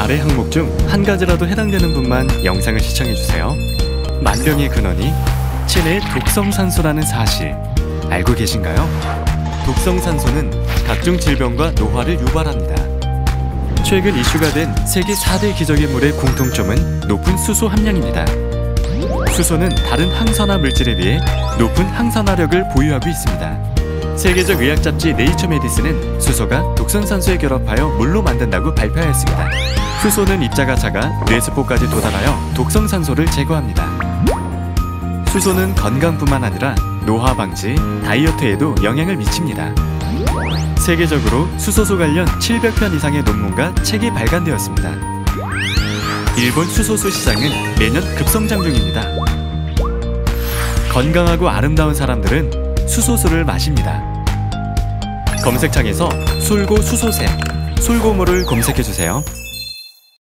아래 항목 중 한 가지라도 해당되는 분만 영상을 시청해주세요. 만병의 근원이 체내의 독성산소라는 사실 알고 계신가요? 독성산소는 각종 질병과 노화를 유발합니다. 최근 이슈가 된 세계 4대 기적의 물의 공통점은 높은 수소 함량입니다. 수소는 다른 항산화 물질에 비해 높은 항산화력을 보유하고 있습니다. 세계적 의학 잡지 네이처 메디슨은 수소가 독성산소에 결합하여 물로 만든다고 발표하였습니다. 수소는 입자가 작아 뇌세포까지 도달하여 독성산소를 제거합니다. 수소는 건강뿐만 아니라 노화 방지, 다이어트에도 영향을 미칩니다. 세계적으로 수소수 관련 700편 이상의 논문과 책이 발간되었습니다. 일본 수소수 시장은 매년 급성장 중입니다. 건강하고 아름다운 사람들은 수소수를 마십니다. 검색창에서 솔고 수소샘, 솔고모를 검색해주세요.